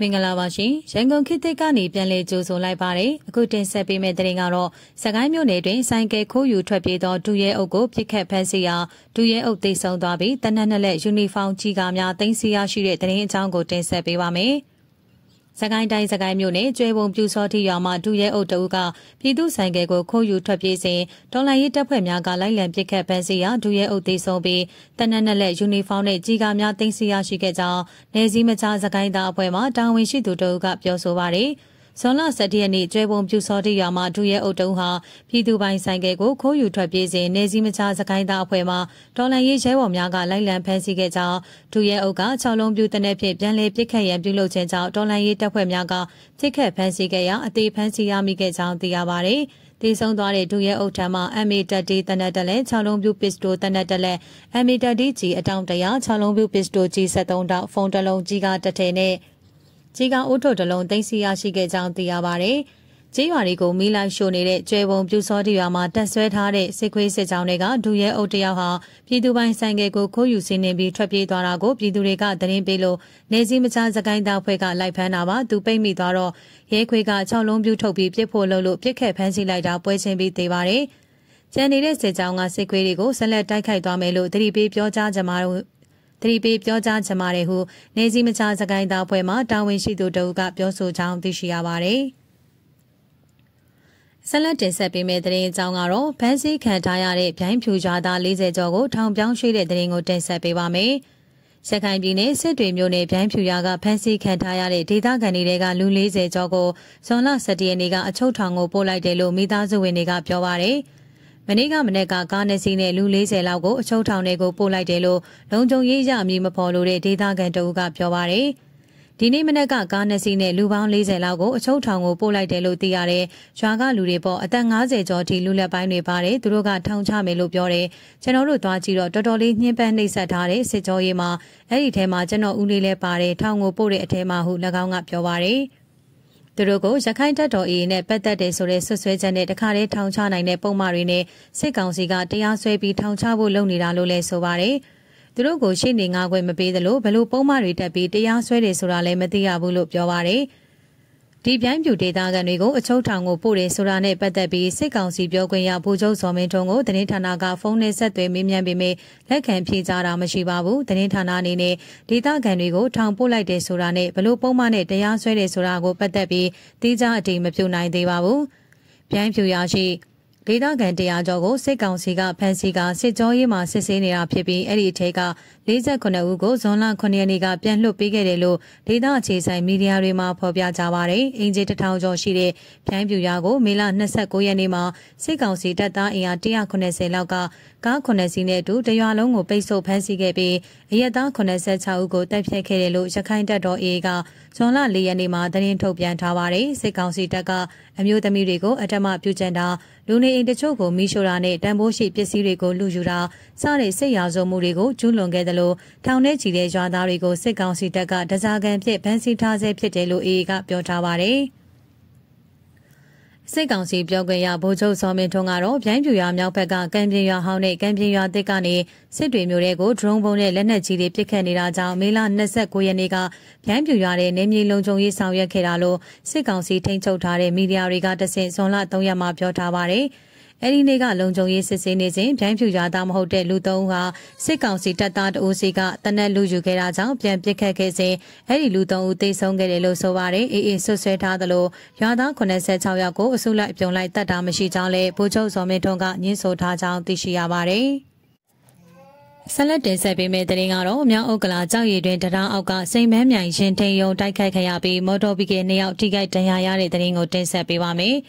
မင်္ဂလာပါရှင်ရန်ကုန်ခေတ်သစ်ကနေပြန်လည်ကြိုဆိုလိုက်ပါတယ်အခုတင်ဆက်ပေးမယ့်သတင်းကတော့စကိုင်းမြို့နယ်တွင်ဆိုင်ကယ်ခိုးယူထွက်ပြေးသောဒူရဲအုပ်ကိုပြစ်ခတ်ဖမ်းဆီးရာဒူရဲအုပ်တိတ်ဆုံးသွားပြီးတနက်နေ့လက်ယူနီဖောင်းကြီးကားများတင်စီရရှိတဲ့သတင်းအကြောင်းကိုတင်ဆက်ပေးပါမယ်။ စကိုင်းတိုင်းစကိုင်းမြို့နယ်ကျွဲပုံပြူစောတိရွာမှာဒူရဲအုပ်တအုပ်ကပြည်သူဆိုင်ကယ်ကိုခိုးယူထွက်ပြေးစဉ်ဒေါ်လာရေးတပ်ဖွဲ့များကလိုက်လံပစ်ခတ်ပန်းစီရာဒူရဲအုပ်သေးဆုံးပြီးတနက်နက်လက်ယူနီဖောင်းနဲ့ကြီးကားများတင်စီရရှိခဲ့ကြောင်းနေစည်းမခြားစကိုင်းသားအဖွဲ့မှတာဝန်ရှိသူတအုပ်ကပြောဆိုပါရယ်။ ဇွန်လ17ရက်နေ့ကျွဲပုံပြူစောတိရွာမှာဒူရဲအုပ်တုံးဟာပြည်သူပိုင်ဆိုင်ကယ်ကိုခိုးယူထွက်ပြေးစဉ်နေစည်းမခြားစကိုင်းသားအဖွဲ့မှဒေါ်လန်ရေးရဲဘော်များကလိုက်လံဖမ်းဆီးခဲ့ကြောင်းဒူရဲအုပ်က6လုံးပြူတနက်ဖြင့်ပြန်လည်ပစ်ခတ်ရန်ပြုလုပ်ခြင်းကြောင့်ဒေါ်လန်ရေးတပ်ဖွဲ့များကပစ်ခတ်ဖမ်းဆီးခဲ့ရာအသေးဖမ်းဆီးရမိခဲ့ကြောင်းသိရပါသည်တည်ဆုံသွားတဲ့ဒူရဲအုပ်ထံမှ MA တက်တီတနက်တက်လဲ6လုံးပြူပစ္စတိုတနက်တက်လဲ MA တက်တီကြီးအတောင်တရာ6လုံးပြူပစ္စတိုကြီး73တောက်ဖုန်းတစ်လုံးကြီးကတထဲနဲ့ ကြီးကအိုးထုတ်တလုံးသိမ်းဆည်းရရှိခဲ့ကြောင်းသိရပါဗျ။ကျေးရွာတွေကိုမီးလိုက်ရှို့နေတဲ့ကျွဲပုံပြူစောတီရွာမှာတက်ဆွဲထားတဲ့စစ်ခွေးစစ်ကြောင်းတွေကဒူရဲအုပ်တယောက်ဟာပြည်သူပိုင်ဆိုင်ကယ်ကိုခိုးယူစီးနှင်ပြီးထွက်ပြေးသွားတာကိုပြည်သူတွေကသတင်းပေးလို့နေစည်းမခြားစကိုင်းသားဖွဲ့ကလိုက်ဖမ်းတာပါသူပိတ်မိသွားတော့ရဲခွေးက6လုံးပြူထုတ်ပြီးပြစ်ဖို့လှုပ်လို့ပြစ်ခတ်ဖမ်းဆီးလိုက်တာပွဲချင်းပြီးသေးပါတယ်။ကျန်နေတဲ့စစ်ကြောင်းကစစ်ခွေးတွေကိုဆက်လက်တိုက်ခိုက်သွားမယ်လို့တတိပေးပြောကြားကြမှာသ တိပေးပြောကြားချင်ပါတယ်ဟုနေစည်းမခြားစကိုင်းသားဖွဲ့မှတာဝန်ရှိသူတို့ကပြောဆိုကြောင်းသိရှိရပါတယ်။ဆက်လက်တင်ဆက်ပေးမယ့်သတင်းအကြောင်းကတော့ဗန်းစည်းခံထားရတဲ့ဗျိုင်းဖြူရွာသား40ကျော်ကိုထောင်ပြောင်းရွှေ့တဲ့သတင်းကိုတင်ဆက်ပေးပါမယ်။စကိုင်းပြည်နယ်စစ်တွေမြို့နယ်ဗျိုင်းဖြူရွာကဖမ်းဆီးခံထားရတဲ့ဒေသခံတွေကလူ40ကျော်ကိုဇွန်လ17ရက်နေ့ကအချုပ်ထောင်ကိုပို့လိုက်တယ်လို့မိသားစုဝင်တွေကပြောပါရယ်။ မနေ့ကမနေ့ကကားနှစ်စီးနဲ့လူ40လောက်ကိုအချုပ်ထောင်တွေကိုပို့လိုက်တယ်လို့လုံခြုံရေးရအမည်မဖော်လို့တဲ့ဒေသခံတအုပ်ကပြောပါရယ်ဒီနေ့မနေ့ကကားနှစ်စီးနဲ့လူပေါင်း40လောက်ကိုအချုပ်ထောင်ကိုပို့လိုက်တယ်လို့သိရတယ်။ရွာကလူတွေပေါ့အသက်50ကျော်ထိလူလက်ပိုင်းတွေပါတယ်သူတို့ကထောင်ချမယ်လို့ပြောတယ်။ကျွန်တော်တို့သွားကြည့်တော့တော်တော်လေးညှင်းပန်းနှိပ်စက်ထားတဲ့စစ်ကြောရေးမှာအဲ့ဒီထဲမှာကျွန်တော်ဦးလေးလည်းပါတယ်ထောင်ကိုပို့တဲ့အထဲမှာဟု၎င်းကပြောပါရယ်။ သူတို့ကိုရခိုင်တပ်တော်အေးနဲ့ပတ်သက်တယ်ဆိုတဲ့ဆွဆွဲချက်နဲ့တခါတည်းထောင်ချနိုင်တဲ့ပုံမှန်တွေနဲ့စစ်ကောင်စီကတရားစွဲပြီးထောင်ချဖို့လုပ်နေတာလို့လည်းဆိုပါတယ်။သူတို့ကိုရှေ့နေငါခွင့်မပေးသလိုဘလို့ပုံမှန်တွေတက်ပြီးတရားစွဲတယ်ဆိုတာလည်းမသိရဘူးလို့ပြောပါတယ်။ ဒီပြိုင်းပြူဒေသခံတွေကိုအချုပ်ထောင်ကိုပို့တယ်ဆိုတာနဲ့ပတ်သက်ပြီးစစ်ကောင်စီပြောခွင့်ရဗိုလ်ချုပ်စောမင်းထွန်းကိုသတင်းဌာနကဖုန်းနဲ့ဆက်သွယ်မေးမြန်းပေမဲ့လက်ခံဖြေကြားတာမရှိပါဘူးသတင်းဌာနအနေနဲ့ဒေသခံတွေကိုထောင်ပို့လိုက်တယ်ဆိုတာနဲ့ဘလို့ပုံမှန်နဲ့တရားစွဲတယ်ဆိုတာကိုပတ်သက်ပြီးတိကျအတိမပြုနိုင်သေးပါဘူးပြိုင်းပြူရရှိဒေသခံတရားကျော်ကိုစစ်ကောင်စီကဖမ်းဆီးကစစ်ကြောရေးမှစစ်ဆေးနေတာဖြစ်ပြီးအဲ့ဒီအထက်က 48ဦးကိုဇွန်လ9ရက်နေ့ကပြန်လွှတ်ပေးခဲ့တယ်လို့ဒေသအခြေဆိုင်မီဒီယာတွေမှာဖော်ပြကြပါတယ်။အင်ဂျီတထောင်ကျော်ရှိတဲ့ဖြိုင်းပြူရွာကိုမေလ29ရက်နေ့မှာစစ်ကောင်စီတပ်သားအင်အား190လောက်ကကား9စီးနဲ့အတူတရွာလုံးကိုပိတ်ဆို့ဖမ်းဆီးခဲ့ပြီးအရက်သား86ဦးကိုတပ်ဖြတ်ခဲ့တယ်လို့ရခိုင်တပ်တော် AA ကဇွန်လ4ရက်နေ့မှာသတင်းထုတ်ပြန်ထားပါတယ်။စစ်ကောင်စီတပ်ကအမျိုးသမီးတွေကိုအထမပြုကျန်တာလူနေအိမ်တချို့ကိုမိရှို့တာနဲ့တန်ဖိုးရှိပစ္စည်းတွေကိုလူယူတာစတဲ့စစ်ရာဇဝမှုတွေကိုကျူးလွန်ခဲ့တယ်လို့ထောင်ထဲချီတဲ့ရွာသားတွေကိုစစ်ကောင်စီတပ်ကတစားကန်ဖြစ်ဖမ်းဆီးထားဆဲဖြစ်တယ်လို့ AA ကပြောထားပါတယ်။စစ်ကောင်စီပြောခွင့်ရဗိုလ်ချုပ်စောမင်းထွန်းကတော့ဗျိုင်းပြူရွာမြောက်ဘက်ကကံပြင်းရွာဟောင်းနဲ့ကံပြင်းရွာတစ်ကနေစစ်တွေမျိုးတွေကို drone ပုံနဲ့လက်နက်ကြီးတွေပစ်ခတ်နေတာကြောင့်မေလ29ရက်နေ့ကဗျိုင်းပြူရွာတဲ့နေမြေလုံခြုံရေးဆောင်ရွက်ခဲ့တာလို့စစ်ကောင်စီထိန်းချုပ်ထားတဲ့မီဒီယာတွေကတဆင့်ဇွန်လ3ရက်မှာပြောထားပါတယ်။ အဲ့ဒီနေ့ကလုံခြုံရေးစစ်ဆေးနေစဉ်ဗျိုင်းဖြူရွာသားမဟုတ်တဲ့လူသုံးဦးဟာစစ်ကောင်စီတပ်သားတအုပ်စီကတနက်လူယူခဲ့တာကြောင့်ပြန်ပစ်ခတ်ခဲ့စဉ်အဲ့ဒီလူသုံးဦးသေဆုံးခဲ့တယ်လို့ဆိုပါတယ်အေးအေးဆွဆွဲထားသလိုရွာသား86ယောက်ကိုအစုလိုက်ပြုံလိုက်တတ်တာမရှိကြောင်းလည်းဗိုလ်ချုပ်စောမင်းထွန်းကညှင်းဆိုထားကြောင်းသိရှိရပါတယ်ဆက်လက်တင်ဆက်ပေးမယ့်သတင်းကတော့မြောက်ဥက္ကလာကြောက်ရည်တွင်တရားအောက်ကစိန်မန်းမြိုင်ရှင်ထိန်ယုံတိုက်ခိုက်ခရပြီးမော်တော်ဘီကနှစ်ယောက်ထိခိုက်ဒဏ်ရာရတဲ့သတင်းကိုတင်ဆက်ပေးပါမယ်။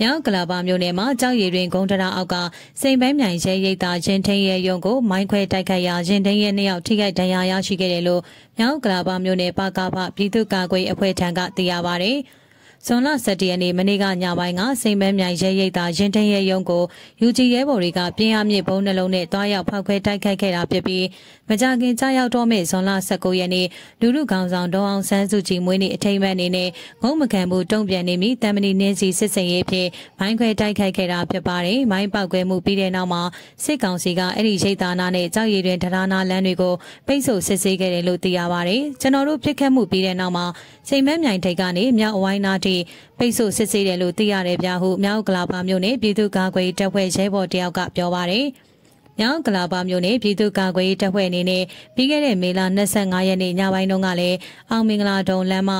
မြောက်ကလာပါမြို့နယ်မှာကြောက်ရည်တွင်ဂုံတရာအောက်ကစိန်ပန်းမြိုင်ရဲရိတ်တာရင်ထင်းရဲရုံကိုမိုင်းခွဲတိုက်ခိုက်ရာရင်ထင်းရဲနှစ်ယောက်ထိခိုက်ဒဏ်ရာရရှိခဲ့တယ်လို့မြောက်ကလာပါမြို့နယ်ပါကဖပြည်သူ့ကာကွယ်အဖွဲ့ထံကသိရပါဗျ။ ဇဇွန်လ17ရက်နေ့မနေ့ကညပိုင်းကစိန်ပန်းမြိုင်ရဲရိပ်သာရင်ထင်းရဲရုံးကိုယူဂျီရဲဘော်တွေကပြင်းအားမြင့်ဘုံနှလုံးနဲ့တွားရောက်ဖောက်ခွဲတိုက်ခိုက်ခဲ့တာဖြစ်ပြီးမကြခင်ကြားရောက်တော့မဲ့ဇွန်လ19ရက်နေ့လူလူကောင်ဆောင်ဒေါအောင်ဆန်းစုကြည်မွေးနေ့အထိမ်းအမှတ်အနေနဲ့ငုံမခံမှုတုံ့ပြန်နေပြီးတမ်မဏီနင်းစီစစ်စင်ရေးဖြင့်မိုင်းခွဲတိုက်ခိုက်ခဲ့တာဖြစ်ပါတယ်။မိုင်းပောက်ကွဲမှုပြီးတဲ့နောက်မှာစစ်ကောင်စီကအဲ့ဒီရိပ်သာနာနဲ့ကြောက်ရည်တွင်တရားနာလမ်းတွေကိုပိတ်ဆို့စစ်ဆေးခဲ့တယ်လို့သိရပါတယ်။ကျွန်တော်တို့ပြစ်ခတ်မှုပြီးတဲ့နောက်မှာစိန်မန်းမြိုင်ထိပ်ကနေမြောက်အဝိုင်းနာထိပိတ်ဆို့စစ်ဆေးတယ်လို့သိရတယ်ဗျာဟုမြောက်ကလာပါမြို့နယ်ပြည်သူ့ကာကွယ်တပ်ဖွဲ့ရဲဘော်တယောက်ကပြောပါတယ်။မြောက်ကလာပါမြို့နယ်ပြည်သူ့ကာကွယ်တပ်ဖွဲ့အနေနဲ့ပြီးခဲ့တဲ့မေလ25ရက်နေ့ညပိုင်းတုန်းကလည်းအောင်မင်္ဂလာတုံလမ်းမ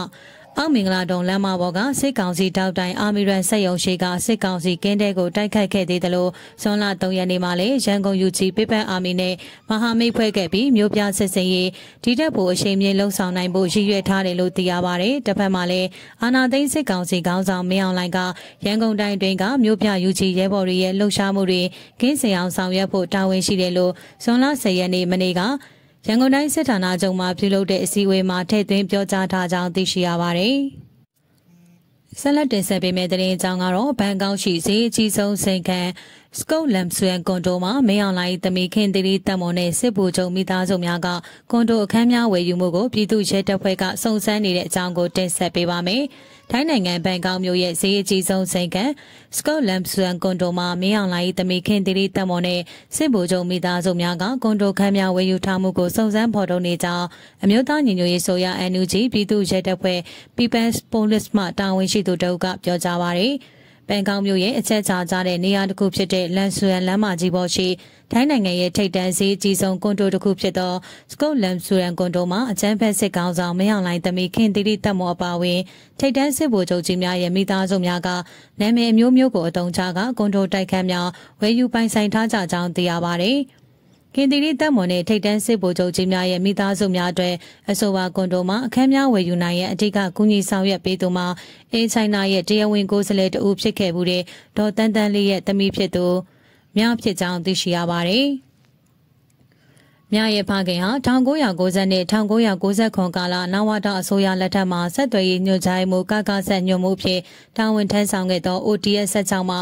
အောင်မင်္ဂလာတုံလမ်းမပေါ်ကစစ်ကောင်စီတောက်တိုင်အာမီရန်ဆက်ယုံရှိကစစ်ကောင်စီကင်းတဲကိုတိုက်ခိုက်ခဲ့သေးတယ်လို့ဇွန်လ3ရက်နေ့မှာလည်းရန်ကုန်ယူချီပစ်ပန်းအာမီနဲ့မဟာမိတ်ဖွဲ့ခဲ့ပြီးမြို့ပြစစ်စင်ရေးဒီတက်ဖို့အရှိန်မြင့်လှုံ့ဆော်နိုင်ဖို့ရည်ရွယ်ထားတယ်လို့သိရပါတယ်။တစ်ဖက်မှာလည်းအာနာသိန်းစစ်ကောင်စီခေါင်းဆောင်မင်းအောင်လှိုင်ကရန်ကုန်တိုင်းတွင်ကမြို့ပြယူချီရဲဘော်တွေရဲ့လှုပ်ရှားမှုတွေကင်းစင်အောင်ဆောင်ရွက်ဖို့တာဝန်ရှိတယ်လို့ဇွန်လ10ရက်နေ့မနေ့က ရန်ကုန်တိုင်းစစ်ဌာနချုပ်မှပြုလုပ်တဲ့အစည်းအဝေးမှာထည့်သွင်းပြောကြားထားကြောင်းသိရှိရပါတယ်။ဆက်လက်တင်ဆက်ပေးမယ့်သတင်းအကြောင်းကတော့ဘန်ကောက်ရှိဈေးအကြီးဆုံးစိန်ခံ စကုတ်လမ်ဆွမ်ကွန်ဒိုမှာမင်းအောင်လိုင်းတမီခင်တီရီတပ်မွန်နဲ့စစ်ဗိုလ်ချုပ်မိသားစုများကကွန်ဒိုအခမ်းများဝယ်ယူမှုကိုပြည်သူ့ရဲတပ်ဖွဲ့ကစုံစမ်းနေတဲ့အကြောင်းကိုတင်ဆက်ပေးပါမယ်။ထိုင်းနိုင်ငံဘန်ကောက်မြို့ရဲ့ဈေးအကြီးဆုံးစိန်ခံစကုတ်လမ်ဆွမ်ကွန်ဒိုမှာမင်းအောင်လိုင်းတမီခင်တီရီတပ်မွန်နဲ့စစ်ဗိုလ်ချုပ်မိသားစုများကကွန်ဒိုခမ်းများဝယ်ယူထားမှုကိုစုံစမ်းဖော်ထုတ်နေကြောင်းအမျိုးသားညီညွတ်ရေးဆိုရ NUG ပြည်သူ့ရဲတပ်ဖွဲ့ People's Police မှတာဝန်ရှိသူတို့ကပြောကြားပါရယ်။ ပန်ကောင်းမြို့ရဲ့အချက်ချာကြတဲ့နေရာတစ်ခုဖြစ်တဲ့လန်ဆွမ်လမ်းမကြီးပေါ်ရှိထိုင်းနိုင်ငံရဲ့ထိပ်တန်းဈေးကြီးဆုံးကွန်ဒိုတစ်ခုဖြစ်သောစကုတ်လမ်ဆူရန်ကွန်ဒိုမှာအချမ်းဖက်စစ်ကောင်ဆောင်မင်းအောင်လှိုင်သမီးခင်တီတီတက်မောအပါဝင်ထိပ်တန်းစစ်ဗိုလ်ချုပ်ကြီးများရဲ့မိသားစုများကနာမည်အမျိုးမျိုးကိုအတုံးချကကွန်ဒိုတိုက်ခန်းများဝယ်ယူပိုင်ဆိုင်ထားကြကြောင်းသိရပါတယ်။ ခင်တီရီတပ်မွန်နဲ့ထိတ်တန်းစစ်ဗိုလ်ချုပ်ကြီးများရဲ့မိသားစုများအတွက်အဆိုပါကွန်ဒိုမှာအခမ်းများဝယ်ယူနိုင်ရဲ့အဓိကကူညီဆောင်ရွက်ပေးသူမှာအေးချိုင်နာရဲ့တရားဝင်ကိုယ်စားလှယ်တဦးဖြစ်ခဲ့မှုတဲ့ဒေါ်တန်းတန်းလေးရဲ့သမီးဖြစ်သူများဖြစ်ကြောင်းသိရှိရပါတယ်။မြရဲ့ဖခင်ဟာ1990နဲ့1990ကာလနဝတအစိုးရလက်ထက်မှာဆက်သွယ်ရေးညွှန်ကြားမှုကကဆက်ညွှန်မှုဖြင့်တာဝန်ထမ်းဆောင်ခဲ့သော ODS ဆက်ချောင်းမှာ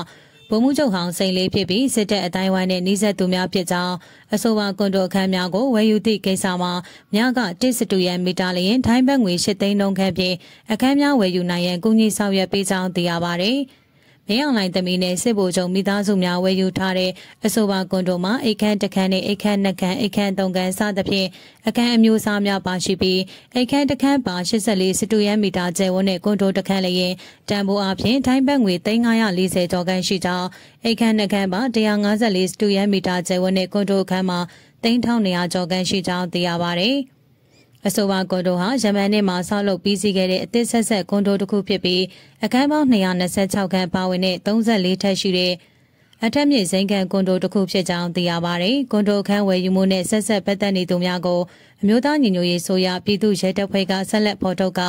ဗိုလ်မှူးချုပ်ဟောင်းစိန်လေးဖြစ်ပြီးစစ်တပ်အတိုင်းဝိုင်းနဲ့နှိစက်သူများဖြစ်ကြောင်းအဆိုပါကွန်ဒိုအခန်းများကိုဝယ်ယူသည့်ကိစ္စမှာမြကတစ်စတူရန်မီတာလျင်ထိုင်းဘတ်ငွေ၈သိန်းနှုန်းခန့်ဖြင့်အခန်းများဝယ်ယူနိုင်ရန်ကူညီဆောင်ရွက်ပေးကြောင်းသိရပါသည်။ မင်းအောင်လိုင်းသမီးနဲ့စစ်ဗိုလ်ချုပ်မိသားစုများဝယ်ယူထားတဲ့အဆိုပါကွန်ဒိုမှာအိတ်ခမ်းတစ်ခမ်းနဲ့အိတ်ခမ်းနှစ်ခမ်းအိတ်ခမ်းသုံးခမ်းစသဖြင့်အခန်းအမျိုးအစားများပါရှိပြီးအိတ်ခမ်းတစ်ခမ်းပါ84စတူယန်မီတာကျယ်ဝန်းတဲ့ကွန်ဒိုတစ်ခမ်းလည်းရင်တန်ဖိုးအပြင်ထိုင်းဘတ်ငွေ3940ကျော်ခန်းရှိကြောင်းအိတ်ခမ်းနှစ်ခမ်းပါ154စတူယန်မီတာကျယ်ဝန်းတဲ့ကွန်ဒိုခမ်းမှာ3200ကျော်ခန်းရှိကြောင်းသိရပါတယ်။ အဆိုပါကွန်ဒိုဟာယမန်နှစ်မှာဆောက်လုပ်ပြီးစီးခဲ့တဲ့အသစ်ဆက်ဆက်ကွန်ဒိုတစ်ခုဖြစ်ပြီးအခန်းပေါင်း226ခန်းပါဝင်တဲ့34ထပ်ရှိတဲ့ အထက်မြင့်စိန်ခံကွန်ဒိုတစ်ခုဖြစ်ကြောင်းသိရပါတယ်။ကွန်ဒိုခန်းဝယ်ယူမှုနဲ့ဆက်ဆက်ပတ်သက်နေသူများကိုအမျိုးသားညီညွတ်ရေးဆိုရပြည်သူ့ရဲတပ်ဖွဲ့ကဆက်လက်ဖော်ထုတ်က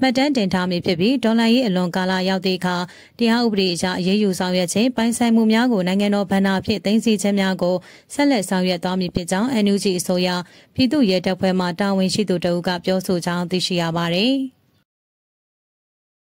မှတ်တမ်းတင်ထားမည်ဖြစ်ပြီးဒေါ်လာရေးအလွန်ကာလရောက်သည့်အခါတရားဥပဒေအရအရေးယူဆောင်ရွက်ခြင်းပိုင်ဆိုင်မှုများကိုနိုင်ငံတော်ဗဏ္ဍာဖြင့်တင်စီခြင်းများကိုဆက်လက်ဆောင်ရွက်သွားမည်ဖြစ်ကြောင်း NUG အစိုးရပြည်သူ့ရဲတပ်ဖွဲ့မှတာဝန်ရှိသူတို့ကပြောဆိုကြောင်းသိရှိရပါတယ်။